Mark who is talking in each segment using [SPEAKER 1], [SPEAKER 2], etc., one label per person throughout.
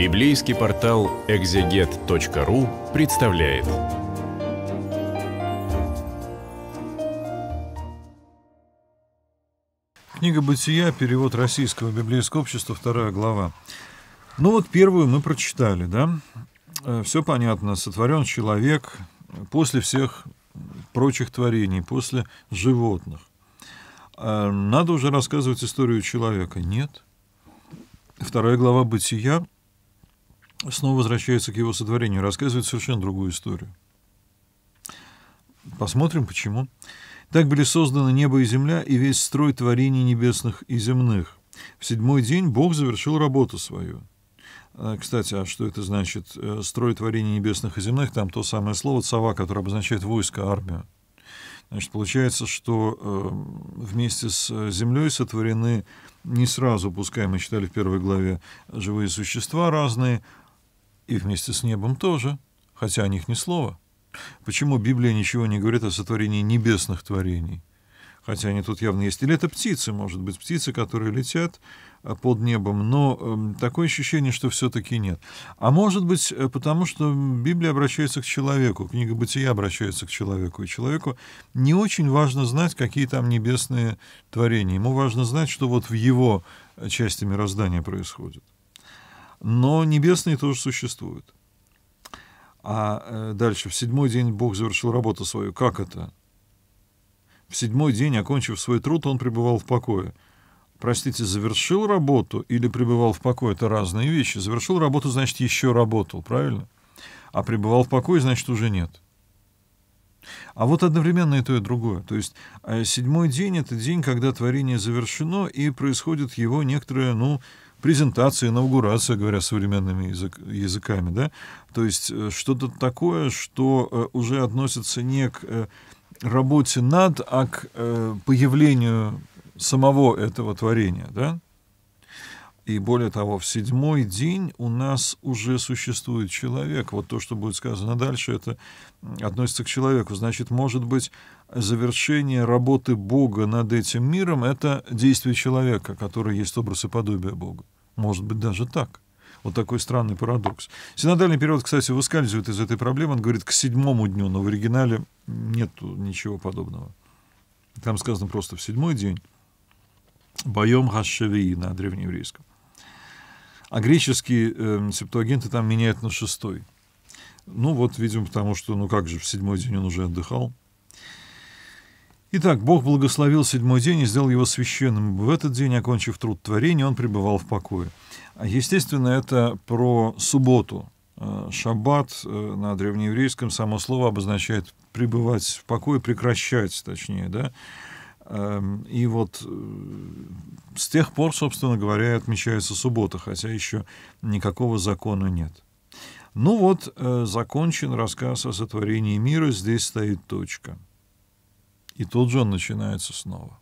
[SPEAKER 1] Библейский портал экзегет.ру представляет.
[SPEAKER 2] Книга «Бытия», перевод Российского библейского общества, вторая глава. Ну вот первую мы прочитали, да? Все понятно, сотворен человек после всех прочих творений, после животных. А надо уже рассказывать историю человека. Нет. Вторая глава «Бытия» снова возвращается к его сотворению, рассказывает совершенно другую историю. Посмотрим, почему. Так были созданы небо и земля и весь строй творений небесных и земных. В седьмой день Бог завершил работу свою. А, кстати, а что это значит? Э, строй творений небесных и земных, там то самое слово «цава», которое обозначает войско, армию. Значит, получается, что э, вместе с землей сотворены не сразу, пускай мы читали в первой главе, живые существа разные, и вместе с небом тоже, хотя о них ни слова. Почему Библия ничего не говорит о сотворении небесных творений? Хотя они тут явно есть. Или это птицы, может быть, птицы, которые летят э, под небом, но э, такое ощущение, что все-таки нет. А может быть, э, потому что Библия обращается к человеку, книга Бытия обращается к человеку, и человеку не очень важно знать, какие там небесные творения. Ему важно знать, что вот в его э, части мироздания происходит но небесные тоже существуют. А э, дальше, в седьмой день Бог завершил работу свою. Как это? В седьмой день, окончив свой труд, он пребывал в покое. Простите, завершил работу или пребывал в покое? Это разные вещи. Завершил работу, значит, еще работал, правильно? А пребывал в покое, значит, уже нет. А вот одновременно и то, и другое. То есть э, седьмой день — это день, когда творение завершено, и происходит его некоторое, ну, презентация, инаугурация, говоря современными язык, языками, да, то есть э, что-то такое, что э, уже относится не к э, работе над, а к появлению самого этого творения, да, и более того, в седьмой день у нас уже существует человек. Вот то, что будет сказано дальше, это относится к человеку. Значит, может быть, завершение работы Бога над этим миром — это действие человека, который есть образ и подобие Бога. Может быть, даже так. Вот такой странный парадокс. Синодальный перевод, кстати, выскальзывает из этой проблемы. Он говорит к седьмому дню, но в оригинале нет ничего подобного. Там сказано просто в седьмой день. Боем Хашевии на древнееврейском. А греческие э, септуагенты там меняют на шестой. Ну вот, видимо, потому что, ну как же, в седьмой день он уже отдыхал. Итак, Бог благословил седьмой день и сделал его священным. В этот день, окончив труд творения, он пребывал в покое. А, естественно, это про субботу. Э, шаббат э, на древнееврейском само слово обозначает пребывать в покое, прекращать, точнее, да. Эм, и вот э, с тех пор, собственно говоря, отмечается суббота, хотя еще никакого закона нет. Ну вот, э, закончен рассказ о сотворении мира, здесь стоит точка. И тут же он начинается снова.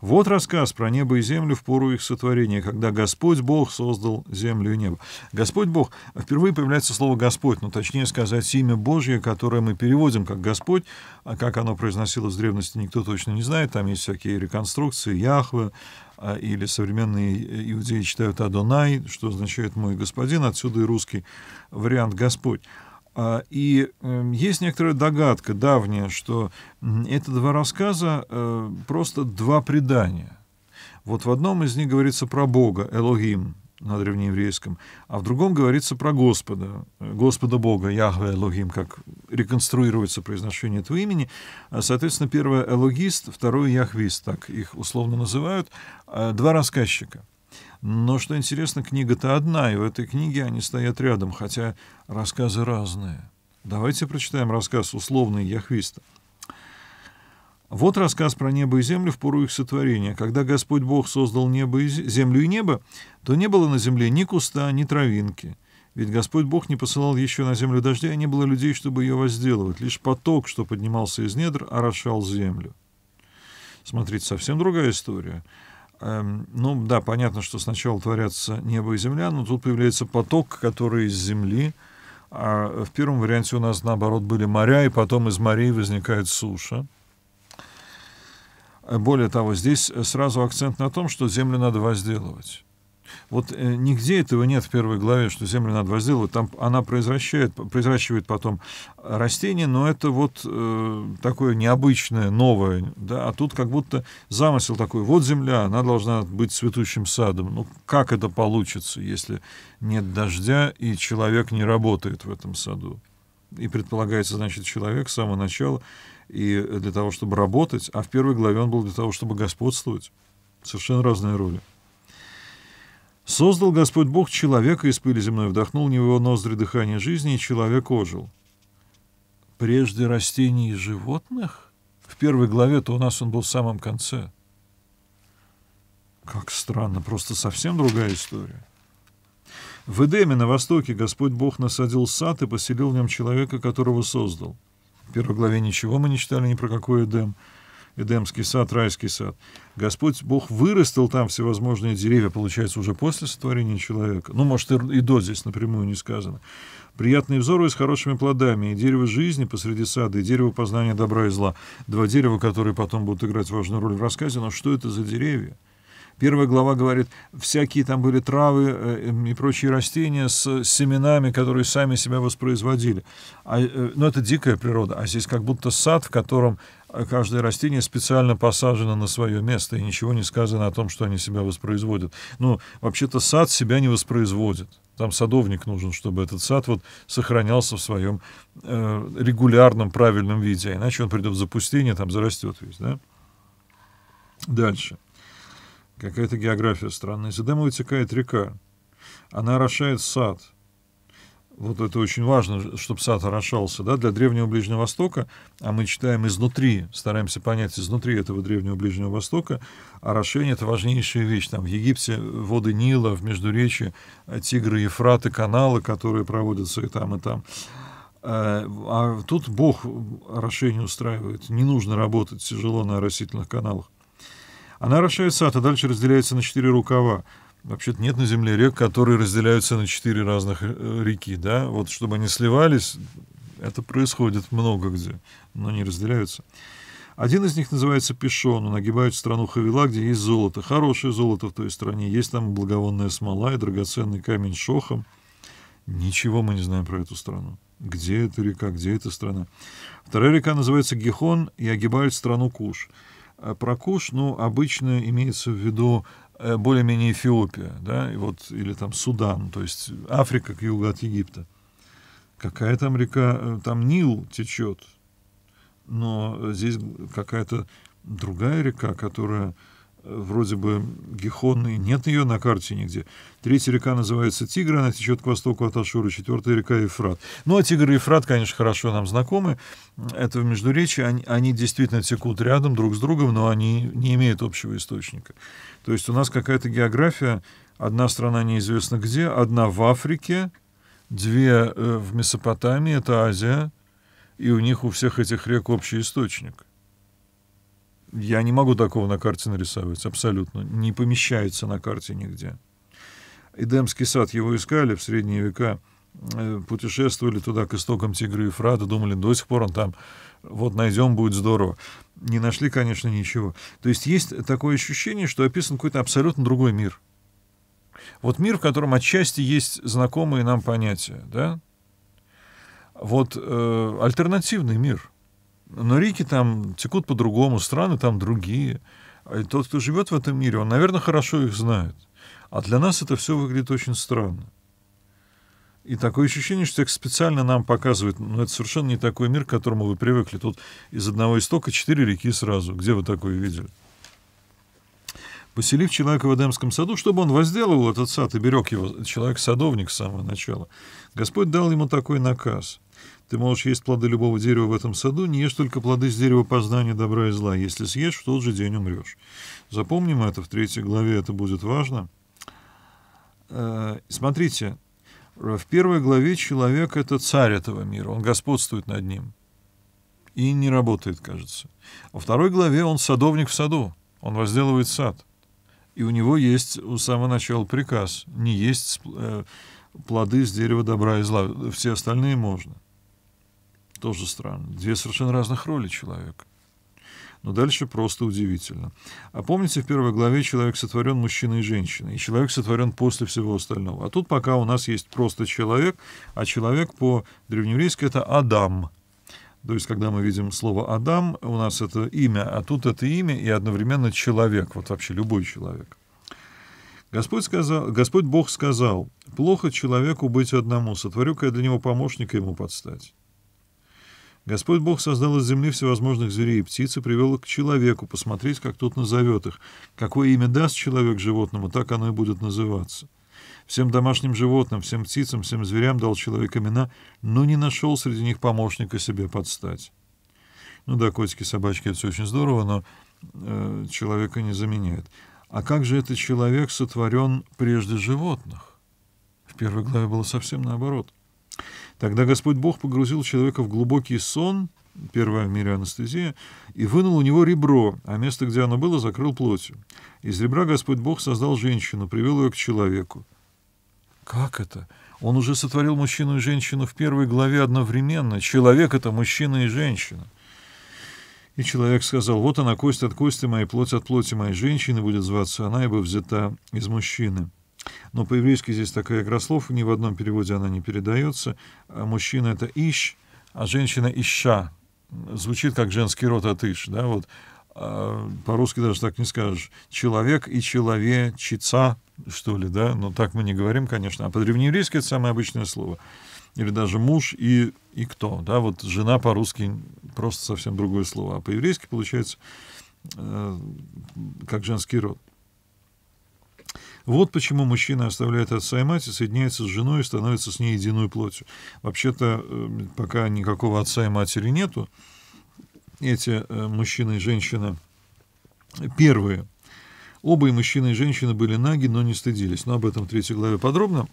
[SPEAKER 2] Вот рассказ про небо и землю в пору их сотворения, когда Господь Бог создал землю и небо. Господь Бог, впервые появляется слово «Господь», ну, точнее сказать, имя Божье, которое мы переводим как «Господь», а как оно произносилось в древности, никто точно не знает, там есть всякие реконструкции, Яхве, а, или современные иудеи читают «Адонай», что означает «мой господин», отсюда и русский вариант «Господь». А, и эм, есть некоторая догадка давняя, что это два рассказа э, просто два предания. Вот в одном из них говорится про Бога, Элогим, на древнееврейском, а в другом говорится про Господа, Господа Бога, Яхве Элогим, как реконструируется произношение этого имени. А, соответственно, первое Элогист, второе Яхвист, так их условно называют, два рассказчика — но что интересно, книга-то одна, и в этой книге они стоят рядом, хотя рассказы разные. Давайте прочитаем рассказ условный Яхвиста. Вот рассказ про небо и землю в пору их сотворения. Когда Господь Бог создал небо и землю и небо, то не было на земле ни куста, ни травинки. Ведь Господь Бог не посылал еще на землю дождя, и не было людей, чтобы ее возделывать. Лишь поток, что поднимался из недр, орошал землю. Смотрите, совсем другая история. Эм, ну да, понятно, что сначала творятся небо и земля, но тут появляется поток, который из земли. А в первом варианте у нас, наоборот, были моря, и потом из морей возникает суша. Более того, здесь сразу акцент на том, что землю надо возделывать. Вот э, нигде этого нет в первой главе, что землю надо возделывать. Там она произвращает, произращивает потом растения, но это вот э, такое необычное, новое. Да? А тут как будто замысел такой. Вот земля, она должна быть цветущим садом. Ну, как это получится, если нет дождя и человек не работает в этом саду? И предполагается, значит, человек с самого начала и для того, чтобы работать, а в первой главе он был для того, чтобы господствовать. Совершенно разные роли. Создал Господь Бог человека из пыли земной, вдохнул в него ноздри дыхания жизни, и человек ожил. Прежде растений и животных? В первой главе-то у нас он был в самом конце. Как странно, просто совсем другая история. В Эдеме на востоке Господь Бог насадил сад и поселил в нем человека, которого создал. В первой главе ничего мы не читали ни про какой Эдем – Эдемский сад, райский сад. Господь Бог вырастил там всевозможные деревья, получается, уже после сотворения человека. Ну, может, и, до здесь напрямую не сказано. Приятные взоры с хорошими плодами, и дерево жизни посреди сада, и дерево познания добра и зла. Два дерева, которые потом будут играть важную роль в рассказе. Но что это за деревья? Первая глава говорит, всякие там были травы э, и прочие растения с семенами, которые сами себя воспроизводили. А, э, ну, это дикая природа. А здесь как будто сад, в котором каждое растение специально посажено на свое место, и ничего не сказано о том, что они себя воспроизводят. Ну, вообще-то сад себя не воспроизводит. Там садовник нужен, чтобы этот сад вот сохранялся в своем э, регулярном правильном виде, а иначе он придет в запустение, там зарастет весь, да? Дальше. Какая-то география странная. Из Эдема вытекает река. Она орошает сад. Вот это очень важно, чтобы сад орошался. Да? Для Древнего Ближнего Востока, а мы читаем изнутри, стараемся понять изнутри этого Древнего Ближнего Востока, орошение — это важнейшая вещь. Там в Египте воды Нила, в Междуречии, Тигры, Ефраты, каналы, которые проводятся и там, и там. Э, а тут Бог орошение устраивает. Не нужно работать тяжело на оросительных каналах. Она сад, а дальше разделяется на четыре рукава. Вообще-то нет на Земле рек, которые разделяются на четыре разных э, реки, да? Вот чтобы они сливались, это происходит много где, но не разделяются. Один из них называется Пишон, он огибает страну Хавила, где есть золото. Хорошее золото в той стране. Есть там благовонная смола и драгоценный камень шохом. Ничего мы не знаем про эту страну. Где эта река, где эта страна? Вторая река называется Гихон и огибает страну Куш. А про Куш, ну, обычно имеется в виду э, более-менее Эфиопия, да, и вот, или там Судан, то есть Африка к югу от Египта. Какая там река, э, там Нил течет, но здесь какая-то другая река, которая вроде бы Гихонной, нет ее на карте нигде. Третья река называется Тигр, она течет к востоку от Ашура, четвертая река Ефрат. Ну, а Тигр и Ефрат, конечно, хорошо нам знакомы. Это в Междуречии, они, они действительно текут рядом друг с другом, но они не имеют общего источника. То есть у нас какая-то география, одна страна неизвестно где, одна в Африке, две э, в Месопотамии, это Азия, и у них у всех этих рек общий источник. Я не могу такого на карте нарисовать, абсолютно. Не помещается на карте нигде. Эдемский сад его искали в средние века, э, путешествовали туда к истокам Тигра и Ефрата, думали, до сих пор он там, вот найдем, будет здорово. Не нашли, конечно, ничего. То есть есть такое ощущение, что описан какой-то абсолютно другой мир. Вот мир, в котором отчасти есть знакомые нам понятия, да? Вот э, альтернативный мир — но реки там текут по-другому, страны там другие. И тот, кто живет в этом мире, он, наверное, хорошо их знает. А для нас это все выглядит очень странно. И такое ощущение, что человек специально нам показывает, ну, это совершенно не такой мир, к которому вы привыкли. Тут из одного истока четыре реки сразу. Где вы такое видели? Поселив человека в Эдемском саду, чтобы он возделывал этот сад и берег его, человек-садовник с самого начала, Господь дал ему такой наказ. Ты можешь есть плоды любого дерева в этом саду, не ешь только плоды с дерева познания добра и зла. Если съешь, в тот же день умрешь. Запомним это, в третьей главе это будет важно. Э, смотрите, в первой главе человек — это царь этого мира, он господствует над ним. И не работает, кажется. Во второй главе он садовник в саду, он возделывает сад. И у него есть у самого начала приказ не есть э, плоды с дерева добра и зла. Все остальные можно. Тоже странно. Две совершенно разных роли человека. Но дальше просто удивительно. А помните, в первой главе человек сотворен мужчиной и женщиной, и человек сотворен после всего остального. А тут пока у нас есть просто человек, а человек по древнееврейски это Адам. То есть, когда мы видим слово Адам, у нас это имя, а тут это имя и одновременно человек, вот вообще любой человек. Господь, сказал, Господь Бог сказал, «Плохо человеку быть одному, сотворю-ка я для него помощника ему подстать». Господь Бог создал из земли всевозможных зверей и птиц и привел их к человеку, посмотреть, как тот назовет их. Какое имя даст человек животному, так оно и будет называться. Всем домашним животным, всем птицам, всем зверям дал человек имена, но не нашел среди них помощника себе подстать. Ну да, котики, собачки, это все очень здорово, но э, человека не заменяет. А как же этот человек сотворен прежде животных? В первой главе было совсем наоборот. Тогда Господь Бог погрузил человека в глубокий сон, первая в мире анестезия, и вынул у него ребро, а место, где оно было, закрыл плотью. Из ребра Господь Бог создал женщину, привел ее к человеку. Как это? Он уже сотворил мужчину и женщину в первой главе одновременно. Человек — это мужчина и женщина. И человек сказал, вот она, кость от кости моей, плоть от плоти моей, женщины будет зваться, она ибо взята из мужчины. Но по-еврейски здесь такая игра слов, ни в одном переводе она не передается. А мужчина — это ищ, а женщина — ища. Звучит как женский род от иш, да, вот. А по-русски даже так не скажешь. Человек и человечица, что ли, да, но так мы не говорим, конечно. А по-древнееврейски это самое обычное слово. Или даже муж и, и кто, да, вот жена по-русски просто совсем другое слово, а по-еврейски получается э, как женский род. Вот почему мужчина оставляет отца и мать соединяется с женой и становится с ней единой плотью. Вообще-то, э, пока никакого отца и матери нету, эти э, мужчина и женщина первые, оба и мужчина и женщина были наги, но не стыдились. Но об этом в третьей главе подробно.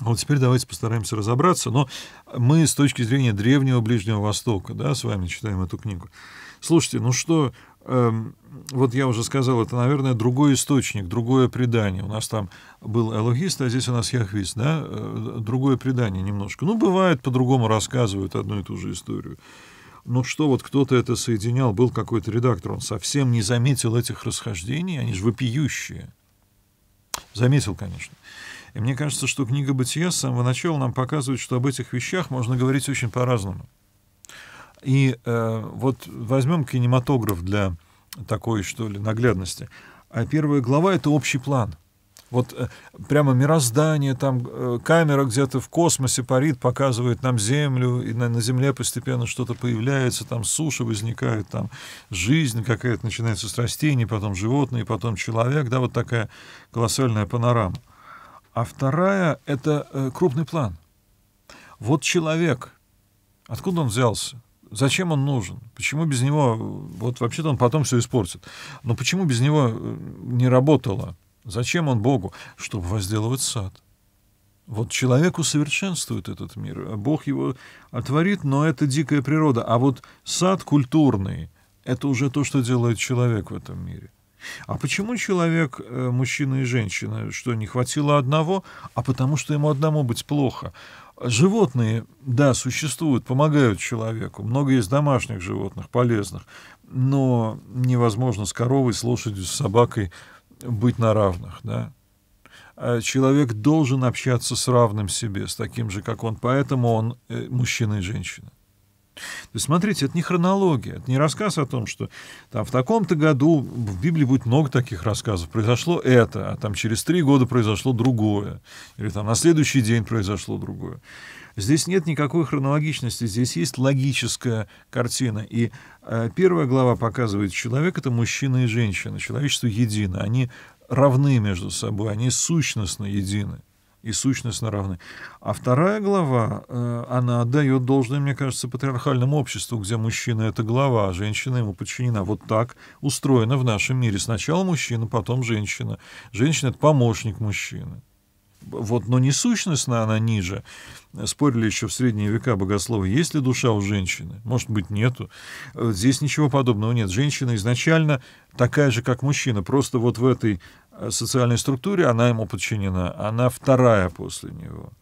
[SPEAKER 2] Вот теперь давайте постараемся разобраться. Но мы с точки зрения древнего Ближнего Востока, да, с вами читаем эту книгу. Слушайте, ну что, вот я уже сказал, это, наверное, другой источник, другое предание. У нас там был элогист, а здесь у нас яхвист, да, э, другое предание немножко. Ну, бывает, по-другому рассказывают одну и ту же историю. Ну что, вот кто-то это соединял, был какой-то редактор, он совсем не заметил этих расхождений, они же вопиющие. Заметил, конечно. И мне кажется, что книга «Бытия» с самого начала нам показывает, что об этих вещах можно говорить очень по-разному. И э, вот возьмем кинематограф для такой, что ли, наглядности. А первая глава — это общий план. Вот э, прямо мироздание, там э, камера где-то в космосе парит, показывает нам Землю, и на, на Земле постепенно что-то появляется, там суша возникает, там жизнь какая-то начинается с растений, потом животные, потом человек, да, вот такая колоссальная панорама. А вторая — это э, крупный план. Вот человек, откуда он взялся? Зачем он нужен? Почему без него... Вот вообще-то он потом все испортит. Но почему без него э, не работало? Зачем он Богу? Чтобы возделывать сад. Вот человек усовершенствует этот мир. Бог его отворит, но это дикая природа. А вот сад культурный — это уже то, что делает человек в этом мире. А почему человек, э, мужчина и женщина, что не хватило одного? А потому что ему одному быть плохо. Животные, да, существуют, помогают человеку. Много есть домашних животных, полезных. Но невозможно с коровой, с лошадью, с собакой быть на равных, да. А человек должен общаться с равным себе, с таким же, как он. Поэтому он э, мужчина и женщина. То есть, смотрите, это не хронология, это не рассказ о том, что там в таком-то году в Библии будет много таких рассказов. Произошло это, а там через три года произошло другое. Или там на следующий день произошло другое. Здесь нет никакой хронологичности, здесь есть логическая картина. И э, первая глава показывает, человек — это мужчина и женщина, человечество едино, они равны между собой, они сущностно едины и сущностно равны. А вторая глава, э, она отдает должное, мне кажется, патриархальному обществу, где мужчина — это глава, а женщина ему подчинена. Вот так устроено в нашем мире. Сначала мужчина, потом женщина. Женщина — это помощник мужчины. Вот, но не сущностно она ниже. Спорили еще в средние века богословы, есть ли душа у женщины. Может быть, нету. Здесь ничего подобного нет. Женщина изначально такая же, как мужчина. Просто вот в этой Э, социальной структуре, она ему подчинена, она вторая после него.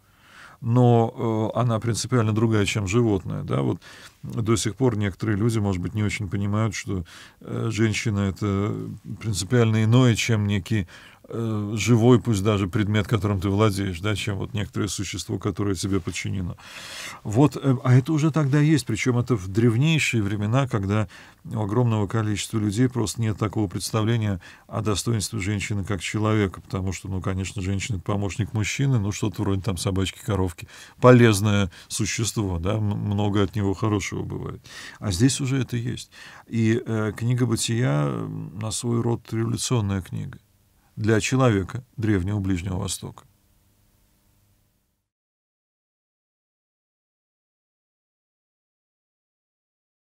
[SPEAKER 2] но э, она принципиально другая, чем животное. Да? Вот до сих пор некоторые люди, может быть, не очень понимают, что э, женщина — это принципиально иное, чем некий Э, живой, пусть даже предмет, которым ты владеешь, да, чем вот некоторое существо, которое тебе подчинено. Вот, э, а это уже тогда есть, причем это в древнейшие времена, когда у огромного количества людей просто нет такого представления о достоинстве женщины как человека, потому что, ну, конечно, женщина — это помощник мужчины, ну, что-то вроде там собачки, коровки, полезное существо, да, много от него хорошего бывает. А здесь уже это есть. И э, книга «Бытия» на свой род революционная книга для человека Древнего Ближнего Востока.